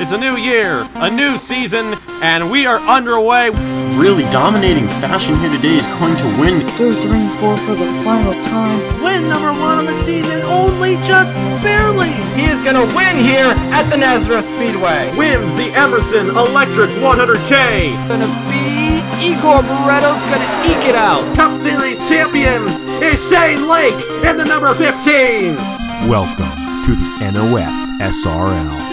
It's a new year, a new season, and we are underway. Really dominating fashion here today is going to win. Two, three, four for the final time. Win number one on the season, only just barely. He is going to win here at the Nazareth Speedway. Wins the Emerson Electric 100K. Gonna be Igor Barreto's gonna eke it out. Cup Series champion is Shane Lake in the number 15. Welcome to the NOF SRL.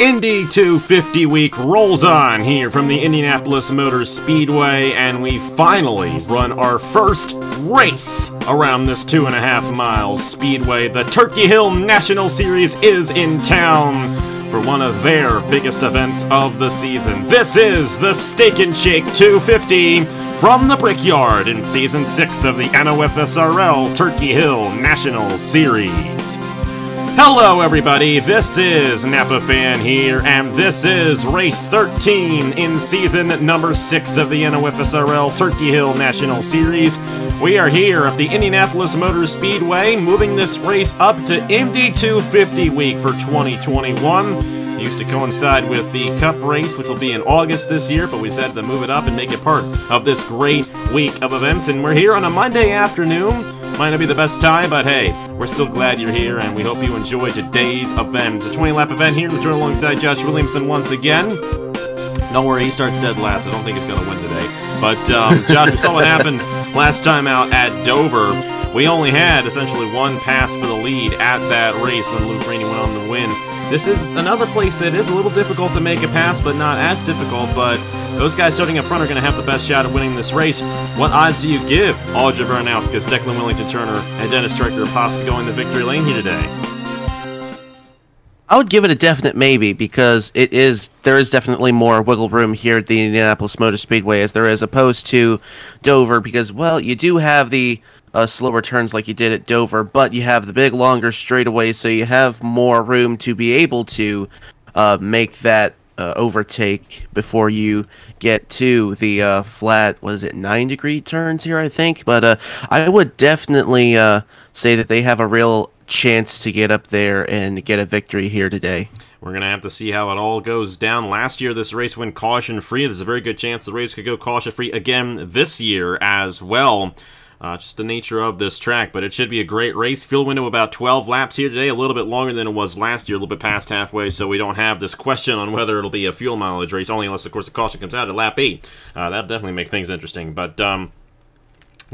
Indy 250 week rolls on here from the Indianapolis Motor Speedway, and we finally run our first race around this two and a half mile speedway. The Turkey Hill National Series is in town for one of their biggest events of the season. This is the Steak and Shake 250 from the Brickyard in Season 6 of the NOFSRL Turkey Hill National Series. Hello, everybody. This is Napa Fan here, and this is race 13 in season number 6 of the NOFSRL Turkey Hill National Series. We are here at the Indianapolis Motor Speedway, moving this race up to Indy 250 week for 2021 used to coincide with the Cup race, which will be in August this year, but we said to move it up and make it part of this great week of events. And we're here on a Monday afternoon. Might not be the best time, but hey, we're still glad you're here, and we hope you enjoy today's event. It's a 20 lap event here, we're joined alongside Josh Williamson once again. Don't worry, he starts dead last. I don't think he's going to win today. But, um, Josh, we saw what happened last time out at Dover. We only had essentially one pass for the lead at that race when Luke Rainey went on to win. This is another place that is a little difficult to make a pass, but not as difficult. But those guys starting up front are going to have the best shot at winning this race. What odds do you give Audra Baranowskis, Declan Willington Turner, and Dennis Stryker possibly going the victory lane here today? I would give it a definite maybe because it is there is definitely more wiggle room here at the Indianapolis Motor Speedway as there is opposed to Dover because well you do have the uh, slower turns like you did at Dover but you have the big longer straightaways so you have more room to be able to uh, make that uh, overtake before you get to the uh, flat was it nine degree turns here I think but uh, I would definitely uh, say that they have a real chance to get up there and get a victory here today. We're going to have to see how it all goes down. Last year, this race went caution free. There's a very good chance the race could go caution free again this year as well. Uh, just the nature of this track, but it should be a great race. Field window about 12 laps here today, a little bit longer than it was last year, a little bit past halfway, so we don't have this question on whether it'll be a fuel mileage race, only unless, of course, the caution comes out at lap 8. Uh, that'll definitely make things interesting, but... Um,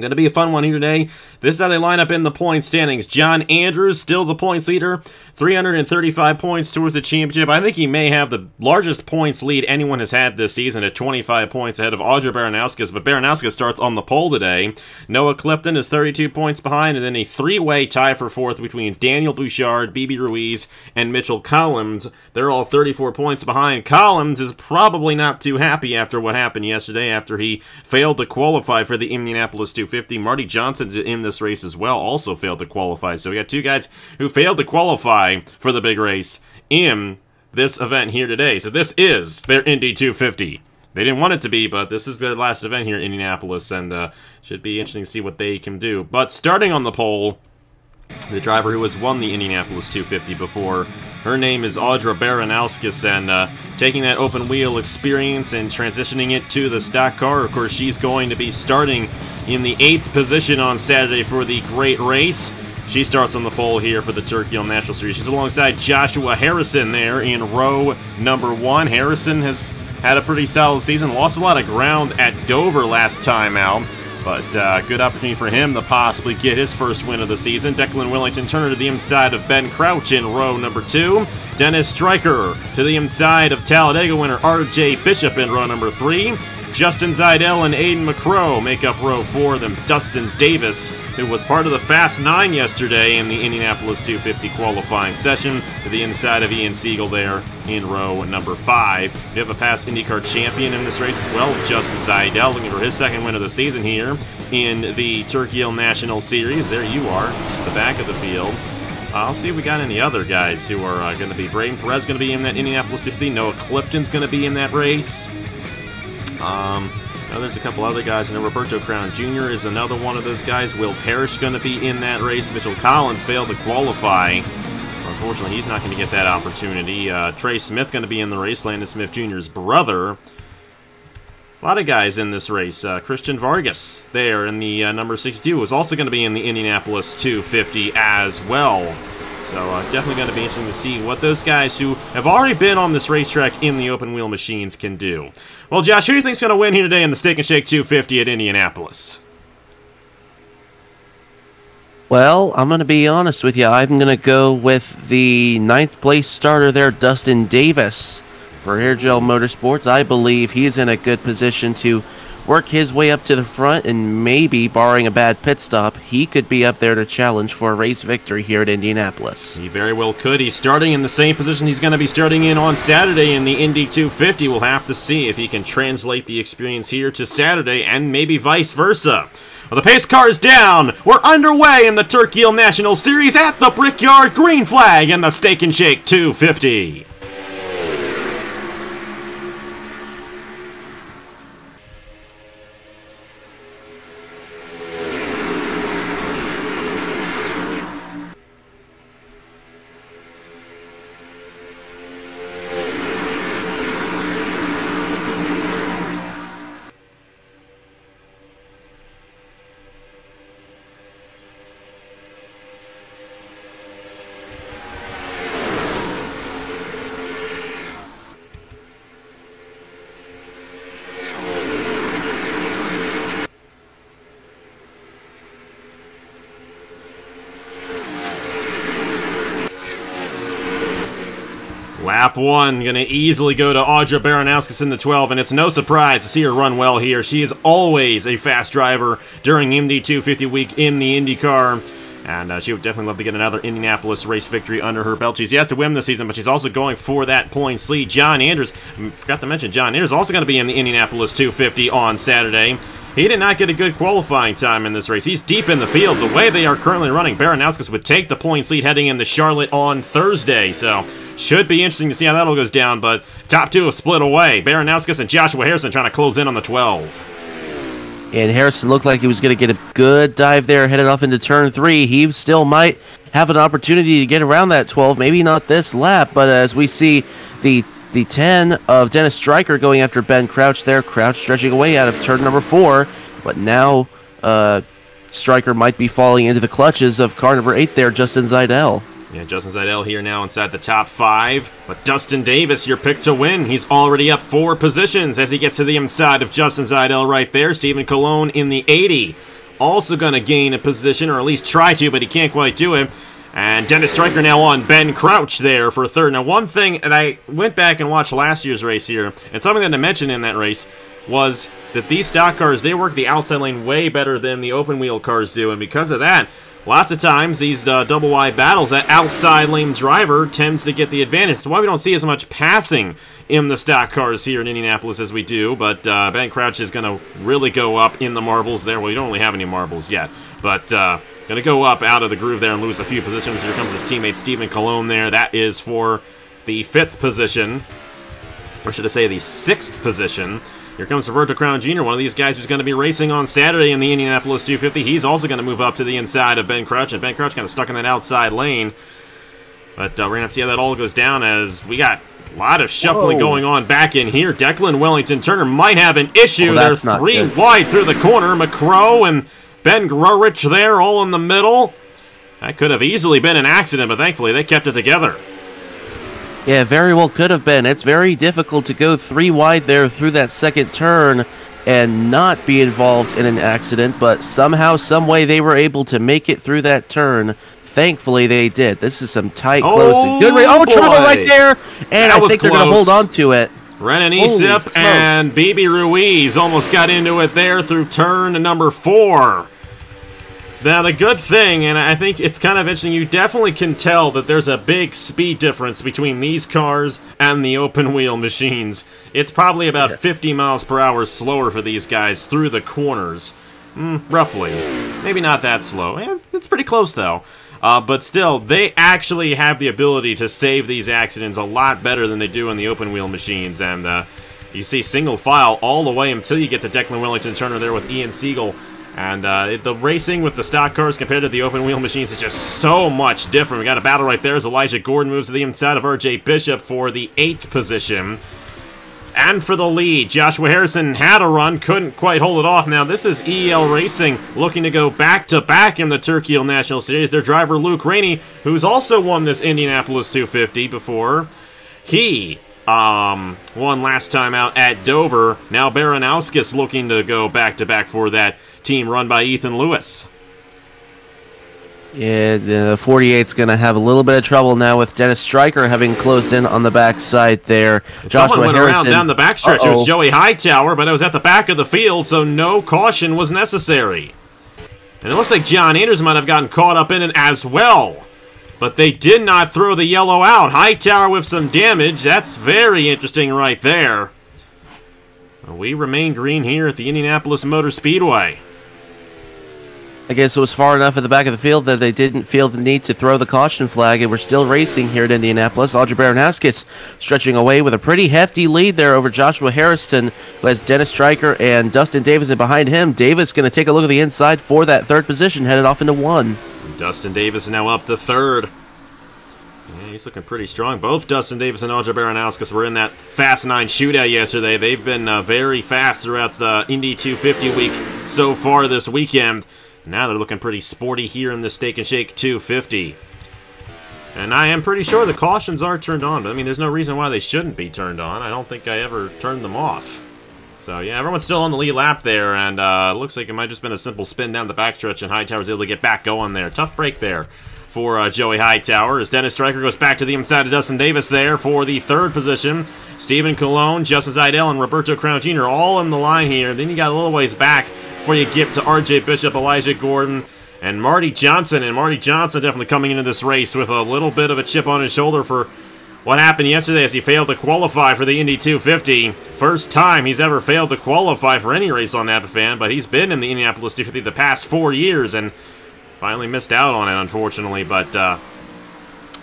Going to be a fun one here today. This is how they line up in the point standings. John Andrews, still the points leader, 335 points towards the championship. I think he may have the largest points lead anyone has had this season at 25 points ahead of Audra Baranowskis, but Baranowskis starts on the pole today. Noah Clifton is 32 points behind, and then a three-way tie for fourth between Daniel Bouchard, BB Ruiz, and Mitchell Collins. They're all 34 points behind. Collins is probably not too happy after what happened yesterday after he failed to qualify for the Indianapolis 250. Marty Johnson's in this race as well, also failed to qualify. So we got two guys who failed to qualify for the big race in this event here today. So this is their Indy 250. They didn't want it to be, but this is their last event here in Indianapolis, and uh, should be interesting to see what they can do. But starting on the pole, the driver who has won the Indianapolis 250 before. Her name is Audra Baranowskis, and uh, taking that open wheel experience and transitioning it to the stock car, of course, she's going to be starting in the eighth position on Saturday for the great race. She starts on the pole here for the Turkey Hill National Series. She's alongside Joshua Harrison there in row number one. Harrison has had a pretty solid season, lost a lot of ground at Dover last time out. But uh, good opportunity for him to possibly get his first win of the season. Declan Willington Turner to the inside of Ben Crouch in row number two. Dennis Stryker to the inside of Talladega winner R.J. Bishop in row number three. Justin Zeidel and Aiden McCrow make up row four. Then Dustin Davis, who was part of the Fast Nine yesterday in the Indianapolis 250 qualifying session, to the inside of Ian Siegel there in row number five. We have a past IndyCar champion in this race as well, Justin Zeidel, looking for his second win of the season here in the Turkey Hill National Series. There you are, the back of the field. I'll see if we got any other guys who are uh, going to be. Braden Perez going to be in that Indianapolis 50. Noah Clifton's going to be in that race. Um, Now there's a couple other guys. And Roberto Crown Jr. is another one of those guys. Will Parrish going to be in that race? Mitchell Collins failed to qualify. Unfortunately, he's not going to get that opportunity. Uh, Trey Smith going to be in the race. Landon Smith Jr.'s brother. A lot of guys in this race. Uh, Christian Vargas there in the uh, number 62 was also going to be in the Indianapolis 250 as well. So uh, definitely going to be interesting to see what those guys who have already been on this racetrack in the open wheel machines can do. Well, Josh, who do you think's going to win here today in the Steak and Shake 250 at Indianapolis? Well, I'm going to be honest with you. I'm going to go with the ninth place starter there, Dustin Davis. For Airgel Motorsports, I believe he's in a good position to work his way up to the front and maybe, barring a bad pit stop, he could be up there to challenge for a race victory here at Indianapolis. He very well could. He's starting in the same position he's going to be starting in on Saturday in the Indy 250. We'll have to see if he can translate the experience here to Saturday and maybe vice versa. Well, the pace car is down. We're underway in the Turkey National Series at the Brickyard Green Flag in the Steak and Shake 250. Lap one, gonna easily go to Audra Baranowskis in the 12, and it's no surprise to see her run well here. She is always a fast driver during Indy 250 week in the IndyCar. And uh, she would definitely love to get another Indianapolis race victory under her belt. She's yet to win this season, but she's also going for that points lead. John Andrews, I forgot to mention, John Andrews also going to be in the Indianapolis 250 on Saturday. He did not get a good qualifying time in this race. He's deep in the field. The way they are currently running, Baranowskis would take the points lead heading into Charlotte on Thursday. So should be interesting to see how that all goes down, but top two have split away. Baranowskis and Joshua Harrison trying to close in on the 12. And Harrison looked like he was going to get a good dive there, headed off into turn three. He still might have an opportunity to get around that 12. Maybe not this lap, but as we see the the 10 of Dennis Stryker going after Ben Crouch there. Crouch stretching away out of turn number four, but now uh, Stryker might be falling into the clutches of car number eight there, Justin Zeidel. Yeah, Justin Zeidel here now inside the top five. But Dustin Davis, your pick to win. He's already up four positions as he gets to the inside of Justin Zeidel right there. Stephen Colon in the 80. Also going to gain a position, or at least try to, but he can't quite do it. And Dennis Stryker now on Ben Crouch there for third. Now, one thing, and I went back and watched last year's race here, and something that I mentioned in that race was that these stock cars, they work the outside lane way better than the open wheel cars do, and because of that, lots of times these uh, double wide battles, that outside lane driver tends to get the advantage. So why we don't see as much passing in the stock cars here in Indianapolis as we do, but uh, Ben Crouch is going to really go up in the marbles there. Well, you don't really have any marbles yet, but... Uh, Going to go up out of the groove there and lose a few positions. Here comes his teammate Stephen Colon there. That is for the fifth position. Or should I say the sixth position. Here comes Roberto Crown Jr., one of these guys who's going to be racing on Saturday in the Indianapolis 250. He's also going to move up to the inside of Ben Crouch, and Ben Crouch kind of stuck in that outside lane. But uh, we're going to see how that all goes down as we got a lot of shuffling Whoa. going on back in here. Declan Wellington Turner might have an issue. Well, They're three wide through the corner. McCrow and Ben Grurich there, all in the middle. That could have easily been an accident, but thankfully they kept it together. Yeah, very well could have been. It's very difficult to go three wide there through that second turn and not be involved in an accident, but somehow, some way, they were able to make it through that turn. Thankfully, they did. This is some tight, close, oh, and good. Ra- oh, trouble right there, and that I think close. they're going to hold on to it. Renan Isip and BB Ruiz almost got into it there through turn number four. Now, the good thing, and I think it's kind of interesting, you definitely can tell that there's a big speed difference between these cars and the open wheel machines. It's probably about yeah. 50 miles per hour slower for these guys through the corners. Mm, roughly. Maybe not that slow. Eh, it's pretty close, though. Uh, but still, they actually have the ability to save these accidents a lot better than they do in the open wheel machines. And uh, You see single file all the way until you get to Declan Wellington Turner there with Ian Siegel. And uh, the racing with the stock cars compared to the open wheel machines is just so much different. We got a battle right there as Elijah Gordon moves to the inside of RJ Bishop for the eighth position. And for the lead, Joshua Harrison had a run, couldn't quite hold it off. Now, this is EL Racing looking to go back to back in the Turkey Hill National Series. Their driver, Luke Rainey, who's also won this Indianapolis 250 before, he um, won last time out at Dover. Now, Baranowskis looking to go back to back for that team run by Ethan Lewis. Yeah, the 48's going to have a little bit of trouble now with Dennis Stryker having closed in on the backside there. Someone went around down the backstretch. It was Joey Hightower, but it was at the back of the field, so no caution was necessary. And it looks like John Anderson might have gotten caught up in it as well. But they did not throw the yellow out. Hightower with some damage. That's very interesting right there. We remain green here at the Indianapolis Motor Speedway. I guess it was far enough at the back of the field that they didn't feel the need to throw the caution flag, and we're still racing here at Indianapolis. Audra Baranowskis stretching away with a pretty hefty lead there over Joshua Harrison, who has Dennis Stryker and Dustin Davis behind him. Davis going to take a look at the inside for that third position, headed off into one. Dustin Davis now up to third. Yeah, he's looking pretty strong. Both Dustin Davis and Audra Baranowskis were in that Fast 9 shootout yesterday. They've been uh, very fast throughout the Indy 250 week so far this weekend. Now they're looking pretty sporty here in the Steak and Shake 250. And I am pretty sure the cautions are turned on, but I mean, there's no reason why they shouldn't be turned on. I don't think I ever turned them off. So yeah, everyone's still on the lead lap there, and uh, looks like it might just been a simple spin down the backstretch, and Hightower's able to get back going there. Tough break there for uh, Joey Hightower as Dennis Stryker goes back to the inside of Dustin Davis there for the third position. Stephen Colon, Justin Zeidel, and Roberto Crown Jr. all in the line here. Then you got a little ways back before you get to RJ Bishop, Elijah Gordon, and Marty Johnson. And Marty Johnson definitely coming into this race with a little bit of a chip on his shoulder for what happened yesterday as he failed to qualify for the Indy 250. First time he's ever failed to qualify for any race on Napa Fan, but he's been in the Indianapolis 250 the past four years and finally missed out on it, unfortunately. But uh,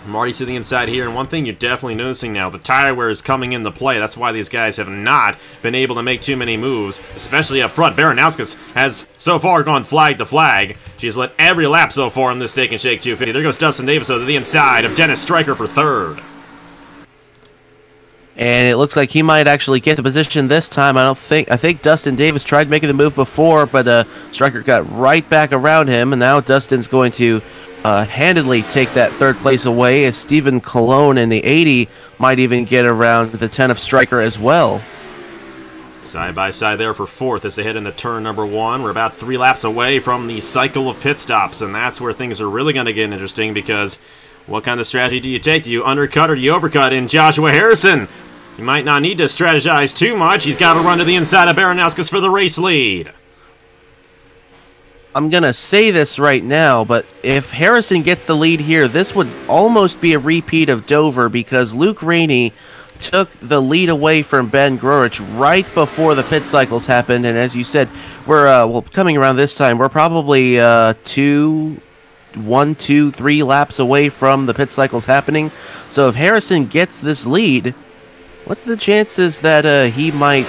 Marty's to the inside here, and one thing you're definitely noticing now, the tire wear is coming into play. That's why these guys have not been able to make too many moves, especially up front. Baranowskis has so far gone flag to flag. She's led every lap so far in this Steak and Shake 250. There goes Dustin Davis to the inside of Dennis Stryker for third. And it looks like he might actually get the position this time. I don't think I think Dustin Davis tried making the move before, but uh, Stryker got right back around him, and now Dustin's going to uh, handedly take that third place away. As Stephen Cologne in the 80 might even get around the 10 of Stryker as well. Side by side there for fourth as they head into turn number one. We're about three laps away from the cycle of pit stops, and that's where things are really going to get interesting because what kind of strategy do you take? Do you undercut or do you overcut in Joshua Harrison? He might not need to strategize too much. He's got to run to the inside of Baranowskis for the race lead. I'm going to say this right now, but if Harrison gets the lead here, this would almost be a repeat of Dover because Luke Rainey took the lead away from Ben Grorich right before the pit cycles happened. And as you said, we're uh, well coming around this time. We're probably uh, two, one, two, three laps away from the pit cycles happening. So if Harrison gets this lead, What's the chances that uh, he might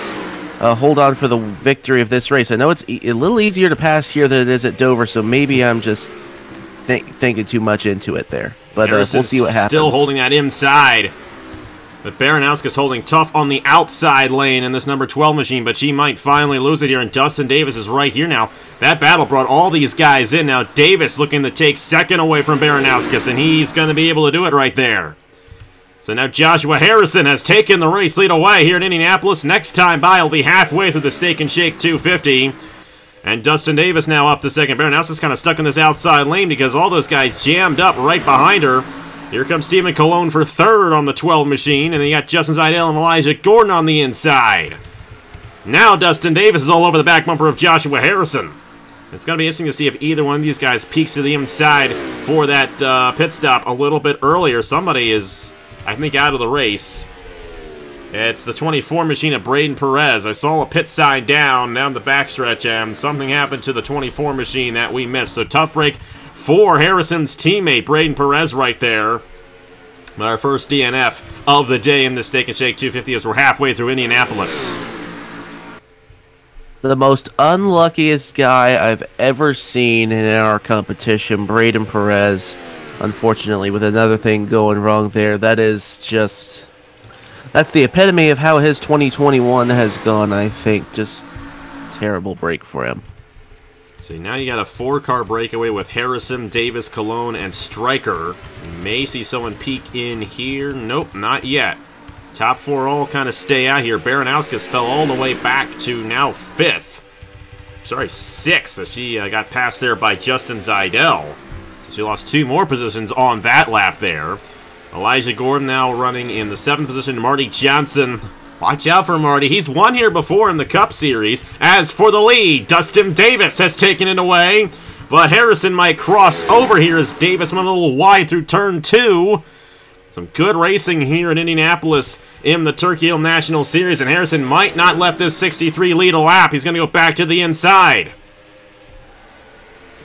uh, hold on for the victory of this race? I know it's e a little easier to pass here than it is at Dover, so maybe I'm just th thinking too much into it there. But uh, we'll see what happens. Still holding that inside. But Baranowskis holding tough on the outside lane in this number 12 machine, but she might finally lose it here, and Dustin Davis is right here now. That battle brought all these guys in. Now Davis looking to take second away from Baranowskis, and he's going to be able to do it right there. So now Joshua Harrison has taken the race lead away here in Indianapolis. Next time by, will be halfway through the Steak and Shake 250. And Dustin Davis now up to second. Baranowskis kind of stuck in this outside lane because all those guys jammed up right behind her. Here comes Stephen Cologne for third on the 12 machine. And then you got Justin Zeidel and Elijah Gordon on the inside. Now Dustin Davis is all over the back bumper of Joshua Harrison. It's going to be interesting to see if either one of these guys peeks to the inside for that uh, pit stop a little bit earlier. Somebody is I think, out of the race. It's the 24 machine of Braden Perez. I saw a pit sign down, down the backstretch, and something happened to the 24 machine that we missed. So tough break for Harrison's teammate, Braden Perez, right there. Our first DNF of the day in the Steak and Shake 250 as we're halfway through Indianapolis. The most unluckiest guy I've ever seen in our competition, Braden Perez. Unfortunately, with another thing going wrong there, that is just. That's the epitome of how his 2021 has gone, I think. Just terrible break for him. So now you got a four-car breakaway with Harrison, Davis, Cologne, and Stryker. You may see someone peek in here. Nope, not yet. Top four all kind of stay out here. Baranowskis fell all the way back to now fifth. Sorry, sixth. She uh, got passed there by Justin Zeidel. So she lost two more positions on that lap there. Elijah Gordon now running in the seventh position. Marty Johnson. Watch out for Marty. He's won here before in the Cup Series. As for the lead, Dustin Davis has taken it away. But Harrison might cross over here as Davis went a little wide through turn two. Some good racing here in Indianapolis in the Turkey Hill National Series, and Harrison might not let this 63 lead a lap. He's going to go back to the inside.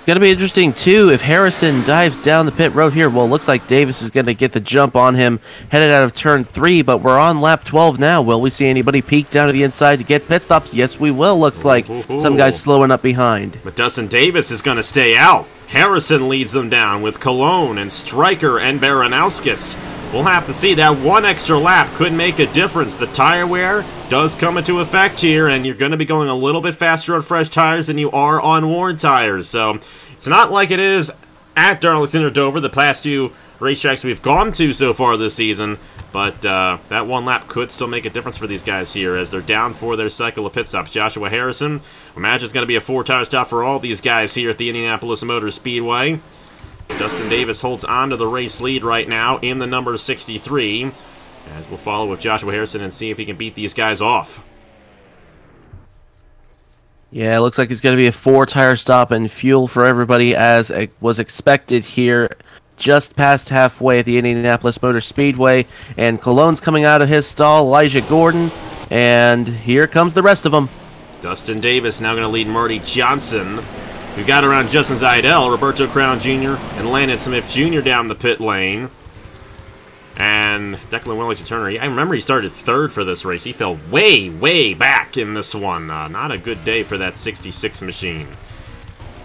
It's going to be interesting, too, if Harrison dives down the pit road here. Well, looks like Davis is going to get the jump on him headed out of turn three, but we're on lap 12 now. Will we see anybody peek down to the inside to get pit stops? Yes, we will. Looks like some guys slowing up behind. But Dustin Davis is going to stay out. Harrison leads them down with Cologne and Stryker and Baranowskis. We'll have to see. That one extra lap could make a difference. The tire wear does come into effect here, and you're going to be going a little bit faster on fresh tires than you are on worn tires. So it's not like it is at Darlington or Dover, the past two racetracks we've gone to so far this season. But uh, that one lap could still make a difference for these guys here as they're down for their cycle of pit stops. Joshua Harrison, imagine it's going to be a four-tire stop for all these guys here at the Indianapolis Motor Speedway. Dustin Davis holds on to the race lead right now in the number 63. As we'll follow with Joshua Harrison and see if he can beat these guys off. Yeah, it looks like it's going to be a four-tire stop and fuel for everybody as it was expected here just past halfway at the Indianapolis Motor Speedway. And Cologne's coming out of his stall, Elijah Gordon. And here comes the rest of them. Dustin Davis now going to lead Marty Johnson. We got around Justin Zeidel, Roberto Crown Jr., and Landon Smith Jr. down the pit lane. And Declan Wellington Turner, I remember he started third for this race. He fell way, way back in this one. Uh, not a good day for that 66 machine.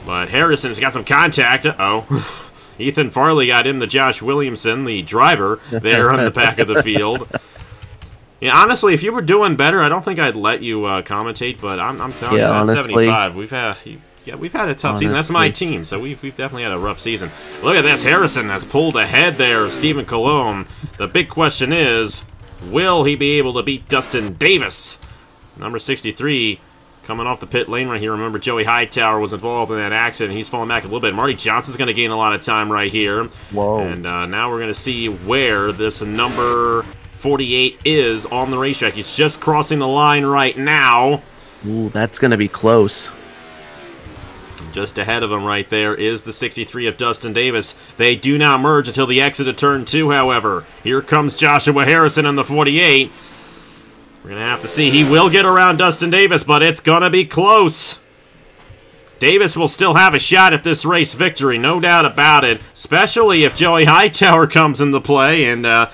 But Harrison's got some contact. Uh-oh. Ethan Farley got in the Josh Williamson, the driver, there on the back of the field. Yeah, honestly, if you were doing better, I don't think I'd let you uh, commentate. But I'm, I'm telling Yeah, you, at honestly. 75, we've had yeah, we've had a tough season. That's my team, so we've we've definitely had a rough season. Look at this, Harrison has pulled ahead there of Stephen Cologne. The big question is, will he be able to beat Dustin Davis? Number 63 coming off the pit lane right here. Remember, Joey Hightower was involved in that accident. He's falling back a little bit. Marty Johnson's going to gain a lot of time right here. Whoa. And uh, now we're going to see where this number 48 is on the racetrack. He's just crossing the line right now. Ooh, that's going to be close. Just ahead of him right there is the 63 of Dustin Davis. They do not merge until the exit of turn two, however. Here comes Joshua Harrison in the 48. We're going to have to see. He will get around Dustin Davis, but it's going to be close. Davis will still have a shot at this race victory, no doubt about it, especially if Joey Hightower comes into play. And uh,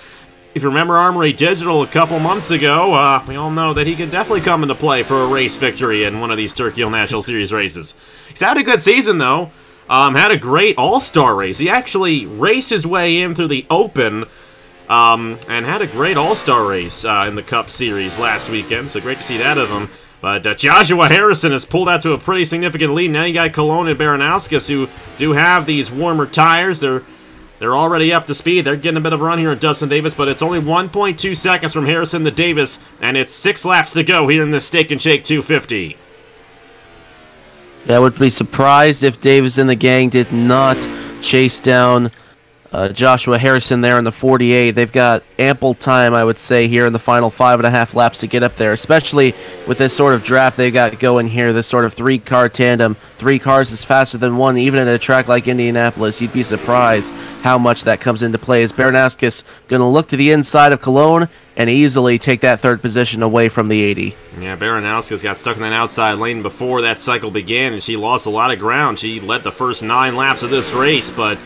if you remember Armory Digital a couple months ago, uh, we all know that he can definitely come into play for a race victory in one of these Turkey National Series races. He's had a good season, though. Um, had a great All-Star race. He actually raced his way in through the Open um, and had a great All-Star race uh, in the Cup Series last weekend, so great to see that of him. But uh, Joshua Harrison has pulled out to a pretty significant lead. Now you got Cologne and Baranowskis who do have these warmer tires. They're they're already up to speed. They're getting a bit of a run here at Dustin Davis, but it's only 1.2 seconds from Harrison to Davis, and it's six laps to go here in the Steak and Shake 250. Yeah, I would be surprised if Davis and the gang did not chase down uh, Joshua Harrison there in the 48. They've got ample time, I would say, here in the final five and a half laps to get up there, especially with this sort of draft they've got going here, this sort of three car tandem. Three cars is faster than one, even at a track like Indianapolis. You'd be surprised how much that comes into play. Is Baranowskis going to look to the inside of Cologne and easily take that third position away from the 80? Yeah, Baranowskis got stuck in that outside lane before that cycle began, and she lost a lot of ground. She led the first nine laps of this race, but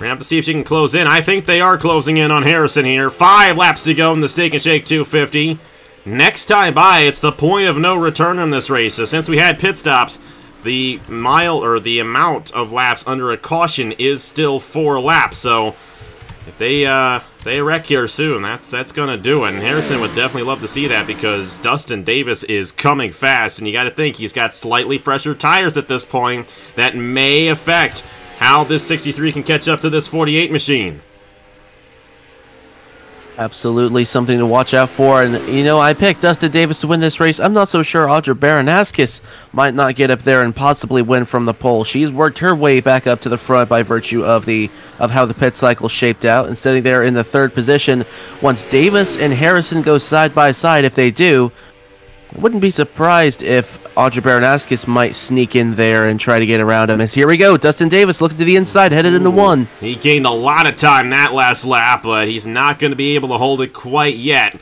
We're gonna have to see if she can close in. I think they are closing in on Harrison here. Five laps to go in the Steak and Shake 250. Next time by, it's the point of no return in this race. So since we had pit stops, the mile or the amount of laps under a caution is still four laps. So if they uh, they wreck here soon, that's that's gonna do it. And Harrison would definitely love to see that because Dustin Davis is coming fast, and you got to think he's got slightly fresher tires at this point that may affect how this 63 can catch up to this 48 machine. Absolutely something to watch out for. And, you know, I picked Dustin Davis to win this race. I'm not so sure Audra Baranowskis might not get up there and possibly win from the pole. She's worked her way back up to the front by virtue of the of how the pit cycle shaped out and sitting there in the third position. Once Davis and Harrison go side by side, if they do, I wouldn't be surprised if Audra Baranowskis might sneak in there and try to get around him. As here we go, Dustin Davis looking to the inside, headed into one. He gained a lot of time that last lap, but he's not going to be able to hold it quite yet.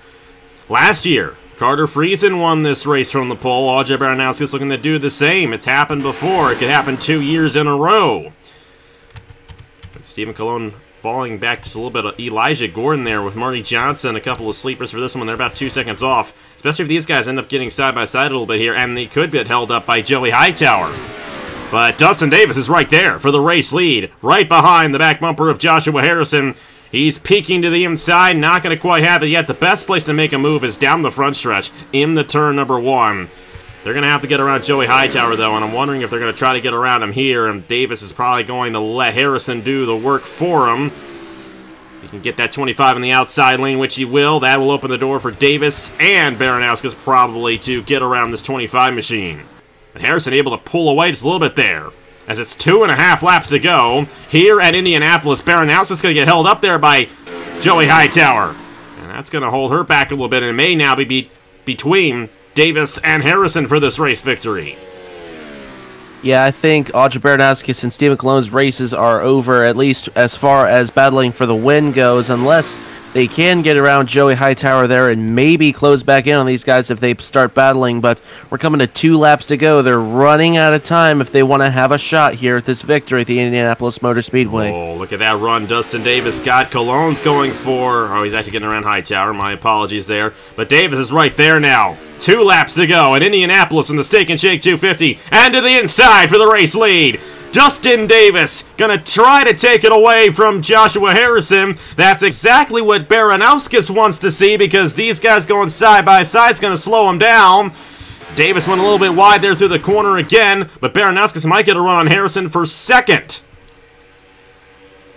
Last year, Carter Friesen won this race from the pole. Audra Baranowskis looking to do the same. It's happened before. It could happen two years in a row. Stephen Cologne falling back just a little bit. of Elijah Gordon there with Marty Johnson, a couple of sleepers for this one. They're about two seconds off. Especially if these guys end up getting side by side a little bit here, and they could get held up by Joey Hightower. But Dustin Davis is right there for the race lead, right behind the back bumper of Joshua Harrison. He's peeking to the inside, not going to quite have it yet. The best place to make a move is down the front stretch in the turn number one. They're going to have to get around Joey Hightower, though, and I'm wondering if they're going to try to get around him here, and Davis is probably going to let Harrison do the work for him. He can get that 25 in the outside lane, which he will. That will open the door for Davis and Baranowskis probably to get around this 25 machine. And Harrison able to pull away just a little bit there. As it's two and a half laps to go. Here at Indianapolis, Baranowskis going to get held up there by Joey Hightower. And that's going to hold her back a little bit, and it may now be, be between Davis and Harrison for this race victory. Yeah, I think Audra Baranowskis and Stephen Cologne's races are over, at least as far as battling for the win goes, unless they can get around Joey Hightower there and maybe close back in on these guys if they start battling. But we're coming to two laps to go. They're running out of time if they want to have a shot here at this victory at the Indianapolis Motor Speedway. Oh, look at that run Dustin Davis got. Cologne's going for... Oh, he's actually getting around Hightower. My apologies there. But Davis is right there now. Two laps to go at Indianapolis in the Steak and Shake 250. And to the inside for the race lead. Dustin Davis gonna try to take it away from Joshua Harrison. That's exactly what Baranowskis wants to see because these guys going side by side is gonna slow him down. Davis went a little bit wide there through the corner again, but Baranowskis might get a run on Harrison for second.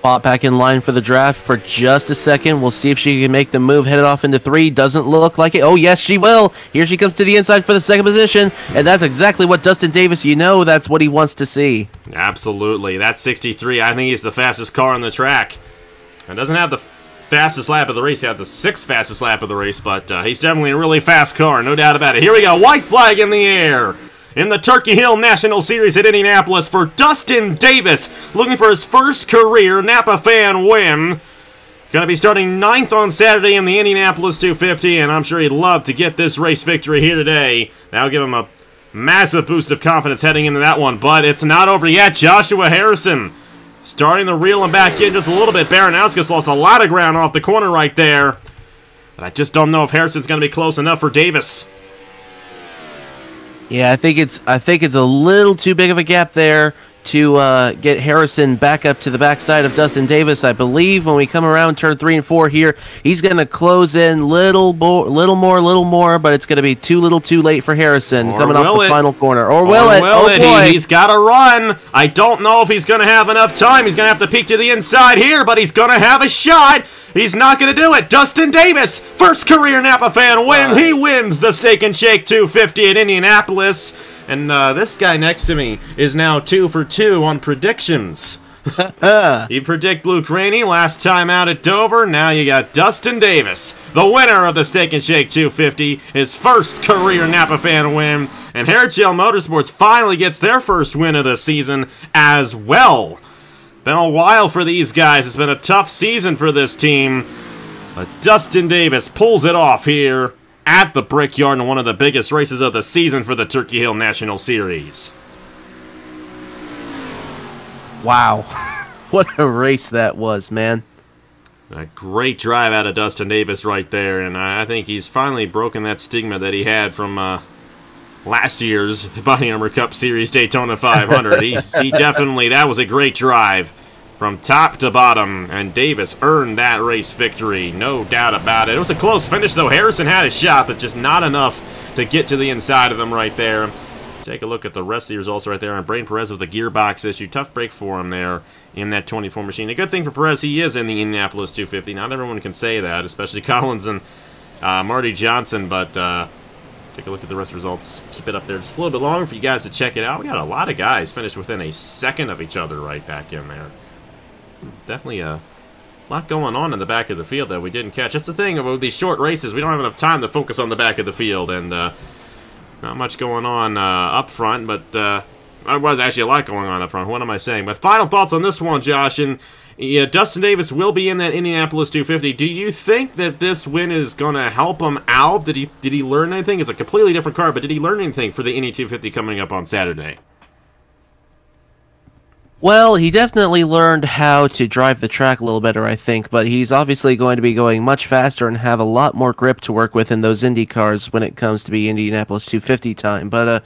Bought back in line for the draft for just a second. We'll see if she can make the move, headed off into three. Doesn't look like it. Oh, yes, she will. Here she comes to the inside for the second position. And that's exactly what Dustin Davis, you know, that's what he wants to see. Absolutely. That 63, I think he's the fastest car on the track. And doesn't have the fastest lap of the race. He had the sixth fastest lap of the race, but uh, he's definitely a really fast car, no doubt about it. Here we go. White flag in the air in the Turkey Hill National Series at Indianapolis for Dustin Davis, looking for his first career Napa fan win. Going to be starting ninth on Saturday in the Indianapolis 250, and I'm sure he'd love to get this race victory here today. That'll give him a massive boost of confidence heading into that one, but it's not over yet. Joshua Harrison starting to reel him back in just a little bit. Baranowskis lost a lot of ground off the corner right there. But I just don't know if Harrison's going to be close enough for Davis. Yeah, I think it's I think it's a little too big of a gap there to uh, get Harrison back up to the backside of Dustin Davis. I believe when we come around turn three and four here, he's going to close in little more, little more, little more, but it's going to be too little, too late for Harrison Or coming off the it? final corner. Or Or will it? will oh it? boy! He, has got to run. I don't know if he's going to have enough time. He's going to have to peek to the inside here, but he's going to have a shot. He's not going to do it. Dustin Davis, first career Napa fan win. He wins the Steak and Shake 250 at Indianapolis. And uh, this guy next to me is now two for two on predictions. you predict Luke Rainey last time out at Dover. Now you got Dustin Davis, the winner of the Steak and Shake 250, his first career Napa fan win. And Hairgel Motorsports finally gets their first win of the season as well. Been a while for these guys. It's been a tough season for this team. But Dustin Davis pulls it off here at the Brickyard in one of the biggest races of the season for the Turkey Hill National Series. Wow. what a race that was, man. A great drive out of Dustin Davis right there, and I think he's finally broken that stigma that he had from uh, last year's Body Armor Cup Series Daytona 500. he, he definitely, that was a great drive from top to bottom, and Davis earned that race victory, no doubt about it. It was a close finish, though. Harrison had a shot, but just not enough to get to the inside of him right there. Take a look at the rest of the results right there. And Braden Perez with the gearbox issue. Tough break for him there in that 24 machine. A good thing for Perez, he is in the Indianapolis 250. Not everyone can say that, especially Collins and uh, Marty Johnson. But uh, take a look at the rest of the results. Keep it up there just a little bit longer for you guys to check it out. We got a lot of guys finished within a second of each other right back in there. Definitely a lot going on in the back of the field that we didn't catch. That's the thing about these short races. We don't have enough time to focus on the back of the field. And... Uh, not much going on uh, up front, but uh, there was actually a lot going on up front. What am I saying? But final thoughts on this one, Josh. And yeah, Dustin Davis will be in that Indianapolis 250. Do you think that this win is going to help him out? Did he did he learn anything? It's a completely different car, but did he learn anything for the Indy 250 coming up on Saturday? Well, he definitely learned how to drive the track a little better, I think, but he's obviously going to be going much faster and have a lot more grip to work with in those Indy cars when it comes to be Indianapolis 250 time. But uh,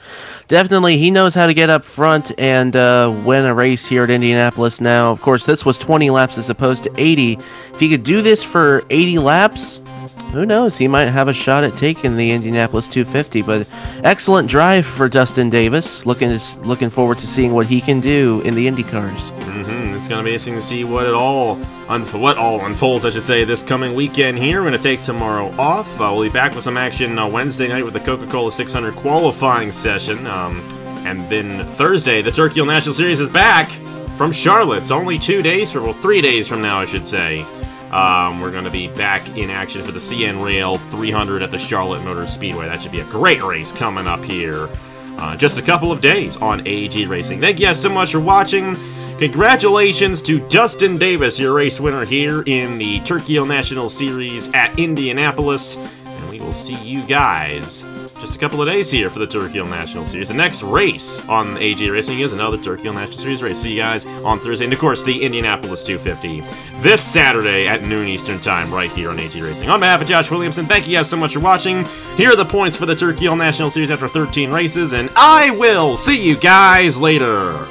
definitely, he knows how to get up front and uh, win a race here at Indianapolis now. Of course, this was 20 laps as opposed to 80. If he could do this for 80 laps, who knows? He might have a shot at taking the Indianapolis 250. But excellent drive for Dustin Davis. Looking to, looking forward to seeing what he can do in the Indy cars. Mm-hmm. It's going to be interesting to see what it all what all unfolds, I should say, this coming weekend here. We're going to take tomorrow off. Uh, we'll be back with some action uh, Wednesday night with the Coca-Cola 600 qualifying session. Um, and then Thursday, the Turkey National Series is back from Charlotte. It's only two days, or well, three days from now, I should say. Um, we're going to be back in action for the CN Rail 300 at the Charlotte Motor Speedway. That should be a great race coming up here. Uh, just a couple of days on AG Racing. Thank you guys so much for watching. Congratulations to Dustin Davis, your race winner here in the Turkey National Series at Indianapolis. And we will see you guys just a couple of days here for the Turkey Hill National Series. The next race on AG Racing is another Turkey Hill National Series race. See you guys on Thursday. And of course, the Indianapolis 250 this Saturday at noon Eastern Time right here on AG Racing. On behalf of Josh Williamson, thank you guys so much for watching. Here are the points for the Turkey Hill National Series after 13 races, and I will see you guys later.